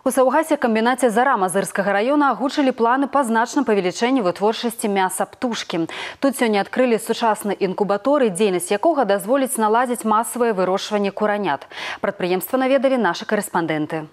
У Саўгасе камбінаце зара мазырскага района агучылі планы па значным павелічэнні вытворчасці мяса птушкі. Тут сёння адкрылі сучасны інкубаторы, дзейнасць якога дазволіць наладзіць масавае вырошчванне куранят. Прадпрыемства наведалі нашы карэспандэнты.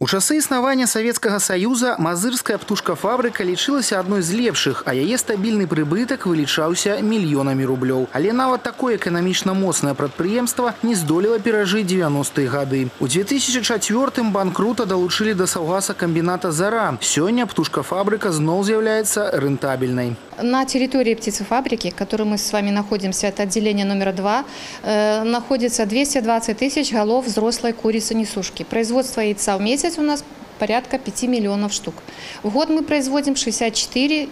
У часы існавання Савецкага Саюза мазырская птушкафабрыка лічылася адной з лепшых, а яе стабільны прыбытак вылічаўся мільёнамі рублёў. Але нават такое эканамічна моцнае прадпрыемства не здолела перажыць 90-е гады. У 2004 банкрута далучылі да саўгаса камбіната «Зара». Сёння птушкафабрыка зноў з'яўляецца рэнтабельнай. На территории птицефабрики, в которой мы с вами находимся, это отделение номер два, э, находится 220 тысяч голов взрослой курицы-несушки. Производство яйца в месяц у нас порядка 5 миллионов штук. В год мы производим 64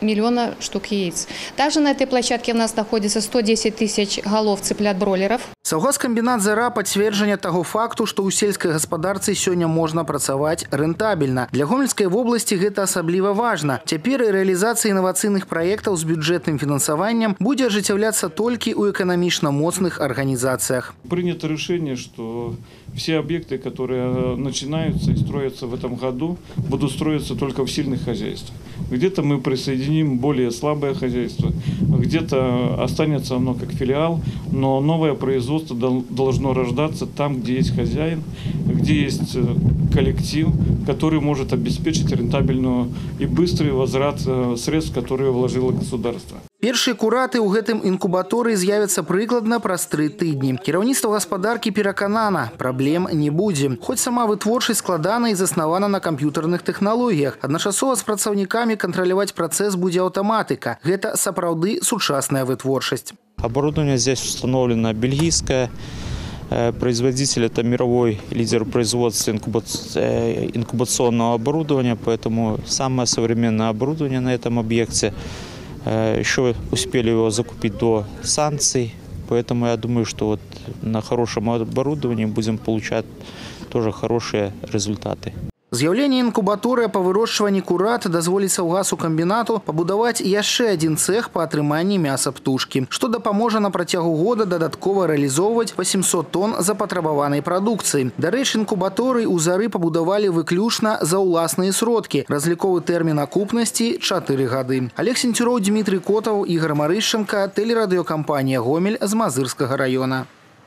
миллиона штук яиц. Также на этой площадке у нас находится 110 тысяч голов цыплят-бройлеров. Саўгаскамбінат «Зара» пацверджання таго факту, што ў сельскай гаспадарцы сёння можна працаваць рэнтабельна. Для гомельскай вобласці гэта асабліва важна. Цяпер рэалізацыя інавацыйных праектаў з бюджэтным фінансаваннем будзе ажыццяўляцца толькі ў эканамічна моцных арганізацыях. Принято решение, что все объекты, которые начинаются и строятся в этом году, будут строиться только в сильных хозяйствах. Где-то мы присоединим более слабое хозяйство, где-то останется оно как филиал, но новое производство должно рождаться там, где есть хозяин, где есть э, коллектив, который может обеспечить рентабельную и быстрый возврат э, средств, которые вложило государство. Першыя кураты ў гэтым інкубаторы з'явяцца прыкладна праз тры тыдні. Кіраўніцтва гаспадаркі пераканана, праблем не будзе. Хоць сама вытворчасць складана і заснавана на камп'ютарных тэхналогіях. Адначасова з працаўнікамі кантраляваць працэс будзе аўтаматыка. Гэта сапраўды сучасная вытворчасць. Оборудование здесь установлено бельгийское. Э, производитель – это мировой лидер производства э, инкубационного оборудования, поэтому самое современное оборудование на этом объекте – Э, еще успели его закупить до санкций, поэтому я думаю, что вот на хорошем оборудовании будем получать тоже хорошие результаты. З'яўленне інкубаторыя па вырошчванні курат дазволіць саўгасу камбінату пабудаваць яшчэ адзін цэх па атрыманні мяса птушкі, што дапаможа на працягу года дадаткова рэалізоўваць 800 тонн запатрабаванай прадукцыі. Дарэчы, інкубаторый у зары пабудавалі выключна за ўласныя сродкі. Разліковы тэрмін акупнасці 4 гады. Олег Сенцюроў, Дмітрий Котаў, Ігор Марышченко, тэлерадыёкампанія Гомель з Мазырскага района.